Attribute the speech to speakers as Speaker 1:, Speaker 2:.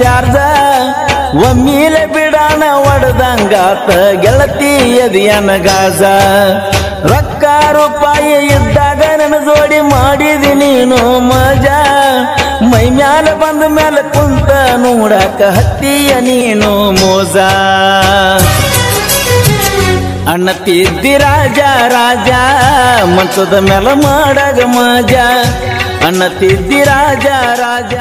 Speaker 1: Charge ಒಮ್ಮಿಲೆ ಬಿಡಾಣ ಒಡ್ದಂಗಾತ ಗೆಳತಿ ಎದಿಯನ ಗಾಜ. ರೊಕ್ಕ ರೂಪಾಯಿ ಇದ್ದಾಗ ನನ್ನ ಜೋಡಿ ಮಾಡಿದಿ ನೀನು ಮಜಾ. ಮೈ ಮ್ಯಾಲ ಬಂದ ಮೇಲೆ ಕುಂತ ನೋಡಾಕ ಹತ್ತಿಯ ನೀನು ಮೋಜ. ಅಣ್ಣತಿದ್ದಿ ರಾಜ ರಾಜ ಮಂಚದ ಮೇಲೆ ಮಾಡಗ ಮಜಾ. ಅಣ್ಣತಿದ್ದಿ ರಾಜ ರಾಜ